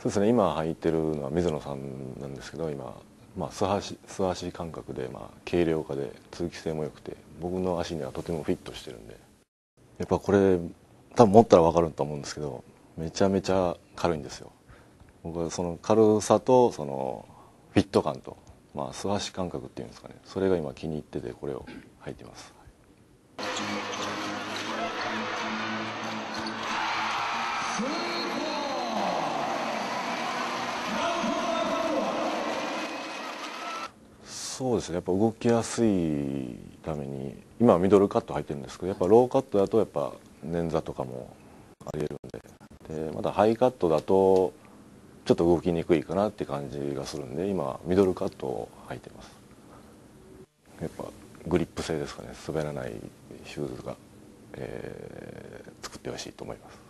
そうですね。今履いてるのは水野さんなんですけど今、まあ、素足素足感覚で、まあ、軽量化で通気性も良くて僕の足にはとてもフィットしてるんで。やっぱこれ多分持ったら分かると思うんですけどめちゃめちゃ軽いんですよ。僕はその軽さとそのフィット感と、まあ、素足感覚っていうんですかね。それが今気に入っててこれを履いてます。そうですね。やっぱ動きやすいために今はミドルカット入ってるんですけどやっぱローカットだとやっぱ捻挫とかもありえるんで。でまだハイカットだとちょっと動きにくいかなって感じがするんで今ミドルカットを履いてます。やっぱグリップ性ですかね。滑らないシューズが、えー、作ってほしいと思います。